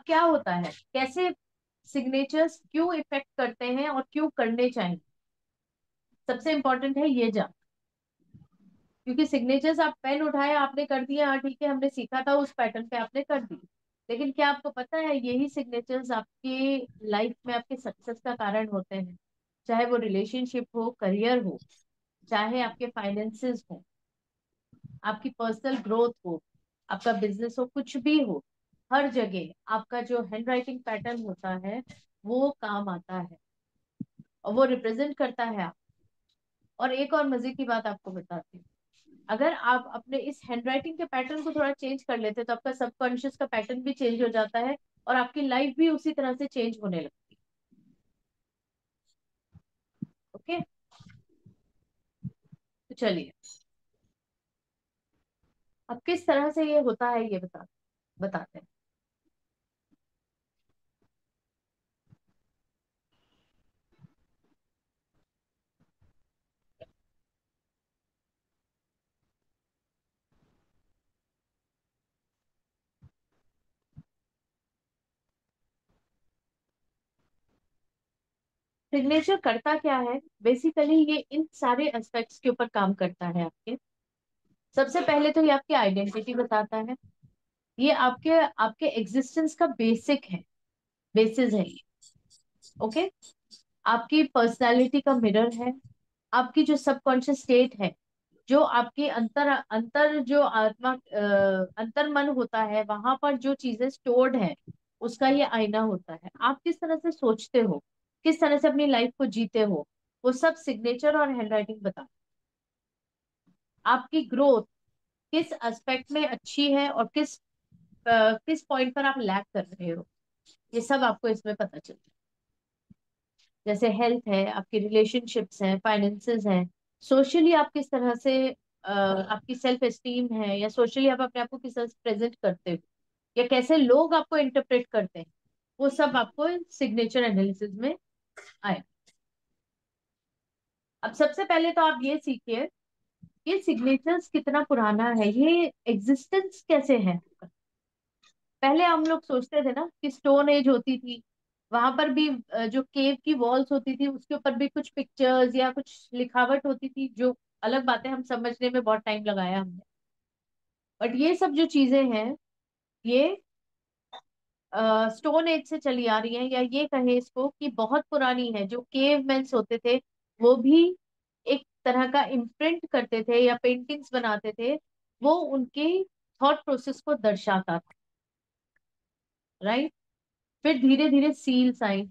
अब क्या होता है? कैसे सिग्नेचर्स क्यों इफ़ेक्ट करते हैं और क्यों करने चाहिए? सबसे इंपॉर्टेंट है ये जान। क्योंकि सिग्नेचर्स आप पेन उठाए, आपने कर दिया हाँ ठीक है, हमने सीखा था, उस पैटर्न पे आपने कर दी लेकिन क्या आपको पता है, यही सिग्नेचर्स आपके लाइफ में आपके सक्सेस का कारण होते हैं। चाहे वो रिलेशनशिप हो करियर हो, चाहे आपके फाइनेंसेस हो, आपकी पर्सनल ग्रोथ हो, आपका बिज़नेस हो, कुछ भी हो। हर जगह आपका जो हैंड राइटिंग पैटर्न होता है, वो काम आता है और वो रिप्रेजेंट करता है आप। और एक और मज़े की बात आपको बताती हूँ। अगर आप अपने इस हैंड राइटिंग के पैटर्न को थोड़ा चेंज कर लेते तो आपका सबकॉन्शियस का पैटर्न भी चेंज हो जाता है और आपकी लाइफ भी उसी तरह से चेंज होने लगती है। ओके तो चलिए। अब किस तरह से ये होता है, ये बता, बताते हैं। सिग्नेचर करता क्या है? बेसिकली ये इन सारे एस्पेक्ट्स के ऊपर काम करता है आपके। सबसे पहले तो ये आपकी आइडेंटिटी बताता है। ये आपके आपके एग्जिस्टेंस का बेसिक है। बेसिस है ये। ओके आपकी पर्सनालिटी का मिरर है। आपकी जो सबकॉन्शियस स्टेट है, जो आपकी अंतर अंतर जो आत्मा अंतर मन होता है, वहाँ पर जो चीज़ें स्टोर्ड है, उसका ये आईना होता है। आप किस तरह से सोचते हो? किस तरह से अपनी लाइफ को जीते हो वो सब सिग्नेचर और हैंड राइटिंग बता। आपकी ग्रोथ किस एस्पेक्ट में अच्छी है और किस आ, किस पॉइंट पर आप लैक कर रहे हो ये सब आपको इसमें पता चलता है जैसे हेल्थ है आपकी रिलेशनशिप्स हैं फाइनेंसेस हैं सोशली आप किस तरह से आ, आपकी सेल्फ एस्टीम है या सोशली आप अपने आप को किस तरह से प्रेजेंट करते हो या कैसे लोग आपको इंटरप्रेट करते हैं वो सब आपको सिग्नेचर एनालिसिस में आए। अब सबसे पहले तो आप ये सीखिए ये सिग्नेचर्स कितना पुराना है, ये एग्जिस्टेंस कैसे है? पहले हम लोग सोचते थे ना कि स्टोन एज होती थी, वहाँ पर भी जो केव की वॉल्स होती थी, उसके ऊपर भी कुछ पिक्चर्स या कुछ लिखावट होती थी, जो अलग बातें हम समझने में बहुत टाइम लगाया हमने। बट ये सब जो चीज़ें हैं, ये स्टोन एज से चली आ रही है या ये कहे इसको कि बहुत पुरानी है, जो केव मेन्स होते थे, वो भी एक तरह का इम्प्रिंट करते थे या पेंटिंग्स बनाते थे, वो उनके थॉट प्रोसेस को दर्शाता था। राइट फिर धीरे धीरे सील्स आई।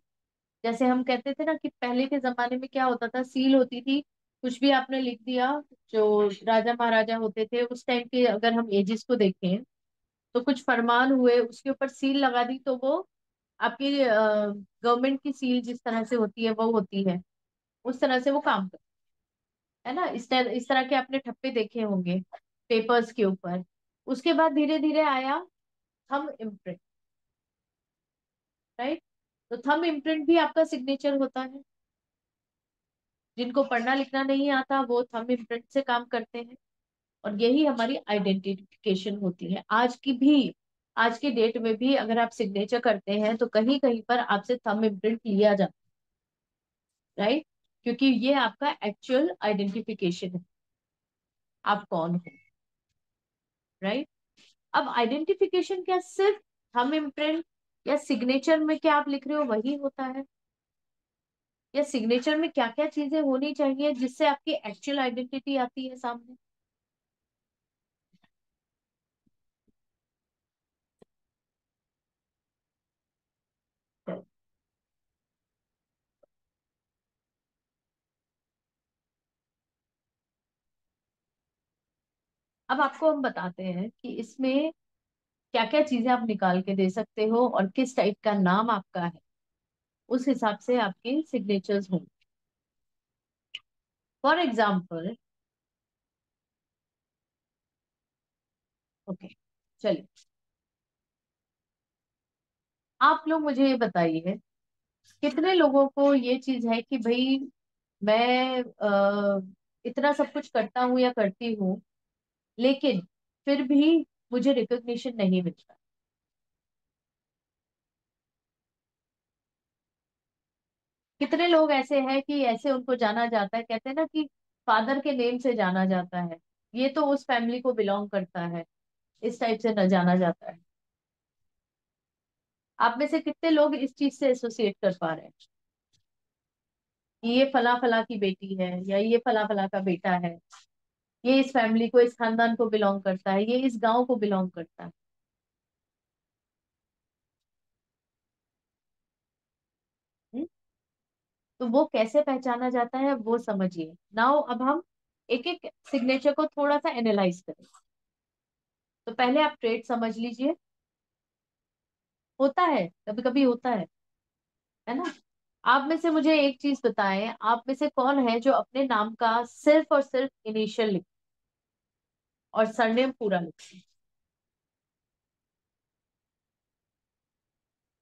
जैसे हम कहते थे ना कि पहले के जमाने में क्या होता था सील होती थी, कुछ भी आपने लिख दिया, जो राजा महाराजा होते थे, उस टाइम के अगर हम एजेस को देखें तो कुछ फरमान हुए, उसके ऊपर सील लगा दी तो वो आपकी गवर्नमेंट की सील जिस तरह से होती है, वो होती है। उस तरह से वो काम करती है ना? इस तरह इस तरह के आपने ठप्पे देखे होंगे पेपर्स के ऊपर। उसके बाद धीरे धीरे आया थम इम्प्रिंट राइट तो थम इम्प्रिंट भी आपका सिग्नेचर होता है। जिनको पढ़ना लिखना नहीं आता, वो थम इम्प्रिंट से काम करते हैं। और यही हमारी आइडेंटिफिकेशन होती है। आज की भी, आज की डेट में भी अगर आप सिग्नेचर करते हैं तो कहीं कहीं पर आपसे थम इम्प्रिंट लिया जाता है राइट क्योंकि ये आपका एक्चुअल आइडेंटिफिकेशन है। आप कौन हो? राइट अब आइडेंटिफिकेशन क्या सिर्फ़ थम इम्प्रिंट या सिग्नेचर में क्या आप लिख रहे हो? वही होता है। या सिग्नेचर में क्या क्या चीज़ें होनी चाहिए जिससे आपकी एक्चुअल आइडेंटिटी आती है सामने? अब आपको हम बताते हैं कि इसमें क्या क्या चीज़ें आप निकाल के दे सकते हो और किस टाइप का नाम आपका है। उस हिसाब से आपके सिग्नेचर्स होंगे। फॉर एग्ज़ाम्पल ओके चलिए। आप लोग मुझे ये बताइए कितने लोगों को ये चीज़ है कि भाई मैं आ, इतना सब कुछ करता हूँ या करती हूँ लेकिन फिर भी मुझे रिकॉग्निशन नहीं मिल रहा। कितने लोग ऐसे हैं कि ऐसे उनको जाना जाता है, कहते हैं ना कि फादर के नेम से जाना जाता है। ये तो उस फैमिली को बिलोंग करता है, इस टाइप से न जाना जाता है। आप में से कितने लोग इस चीज़ से एसोसिएट कर पा रहे हैं? ये फला फला की बेटी है या ये फला फला का बेटा है ये इस फैमिली को, इस खानदान को बिलोंग करता है, ये इस गाँव को बिलोंग करता है। हुँ? तो वो कैसे पहचाना जाता है, वो समझिए। नाउ, अब हम एक एक सिग्नेचर को थोड़ा सा एनालाइज करें। तो पहले आप ट्रेड समझ लीजिए। होता है कभी कभी होता है है ना? आप में से मुझे एक चीज़ बताएँ आप में से कौन है जो अपने नाम का सिर्फ़ और सिर्फ़ इनिशियल लिख और सरनेम पूरा लिखते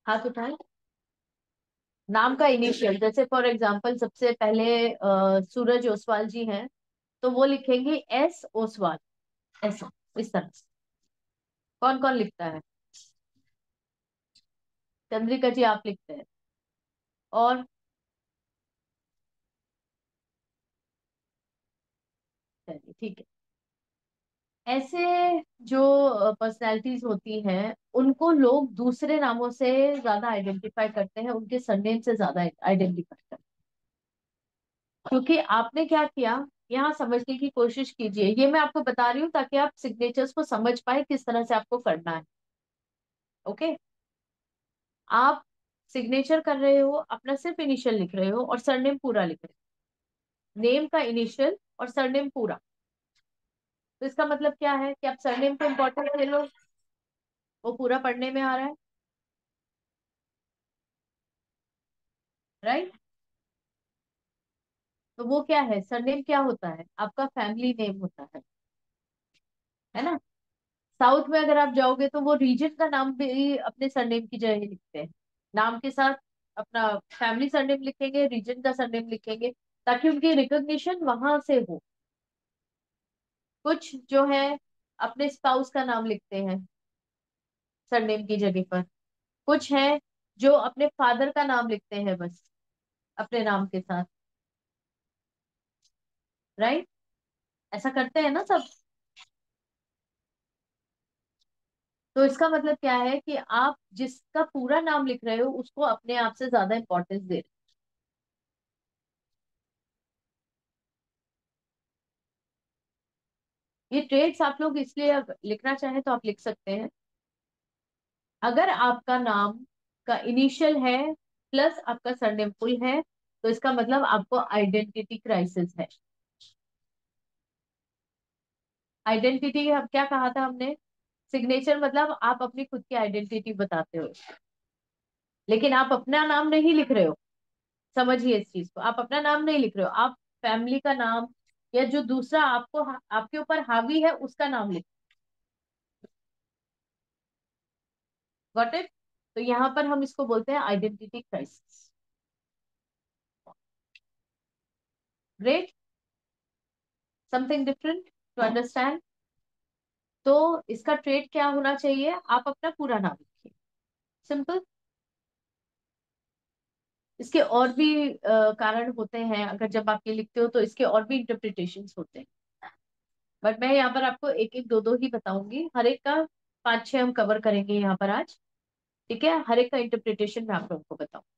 हाथ उठाए। नाम का इनिशियल जैसे फॉर एग्जांपल सबसे पहले अ, सूरज ओसवाल जी हैं तो वो लिखेंगे एस ओसवाल। ऐसा इस तरह से। कौन कौन लिखता है? चंद्रिका जी आप लिखते हैं। और चलिए, ठीक है। ऐसे जो पर्सनैलिटीज होती हैं, उनको लोग दूसरे नामों से ज़्यादा आइडेंटिफाई करते हैं, उनके सरनेम से ज़्यादा आइडेंटिफाई करते हैं। क्योंकि आपने क्या किया, यहाँ समझने की कोशिश कीजिए। ये मैं आपको बता रही हूँ ताकि आप सिग्नेचर्स को समझ पाए, किस तरह से आपको करना है। ओके? आप सिग्नेचर कर रहे हो, अपना सिर्फ़ इनिशियल लिख रहे हो और सरनेम पूरा लिख रहे हो। नेम का इनिशियल और सरनेम पूरा। तो इसका मतलब क्या है कि आप सरनेम को इम्पोर्टेंस दे लो, वो पूरा पढ़ने में आ रहा है। राइट तो वो क्या है? सरनेम क्या होता है? आपका फैमिली नेम होता है। है ना? साउथ में अगर आप जाओगे तो वो रीजन का नाम भी अपने सरनेम की जगह लिखते हैं। नाम के साथ अपना फैमिली सरनेम लिखेंगे रीजन का सरनेम लिखेंगे, ताकि उनकी रिकॉग्निशन वहाँ से हो। कुछ जो है अपने स्पाउस का नाम लिखते हैं सरनेम की जगह पर। कुछ है जो अपने फादर का नाम लिखते हैं बस, अपने नाम के साथ। राइट ऐसा करते हैं ना सब? तो इसका मतलब क्या है कि आप जिसका पूरा नाम लिख रहे हो, उसको अपने आप से ज़्यादा इंपॉर्टेंस दे रहे ये ट्रेड्स आप लोग इसलिए लिखना चाहें तो आप लिख सकते हैं। अगर आपका नाम का इनिशियल है प्लस आपका सरनेम फुल है तो इसका मतलब आपको आइडेंटिटी क्राइसिस है। आइडेंटिटी हम क्या कहा था हमने? सिग्नेचर मतलब आप अपनी खुद की आइडेंटिटी बताते हो। लेकिन आप अपना नाम नहीं लिख रहे हो। समझिए इस चीज़ को, आप अपना नाम नहीं लिख रहे हो। आप फैमिली का नाम या जो दूसरा आपको आपके ऊपर हावी है, उसका नाम लिख। गॉट इट तो यहाँ पर हम इसको बोलते हैं identity crisis great something different to understand तो इसका ट्रेड क्या होना चाहिए? आप अपना पूरा नाम लिखिए। सिंपल इसके और भी कारण होते हैं, अगर जब आप ये लिखते हो तो इसके और भी इंटरप्रिटेशन होते हैं। बट मैं यहाँ पर आपको एक एक दो दो ही बताऊँगी। हर एक का पाँच छह हम कवर करेंगे यहाँ पर आज। ठीक है? हर एक का इंटरप्रिटेशन मैं आप लोगों को बताऊँगी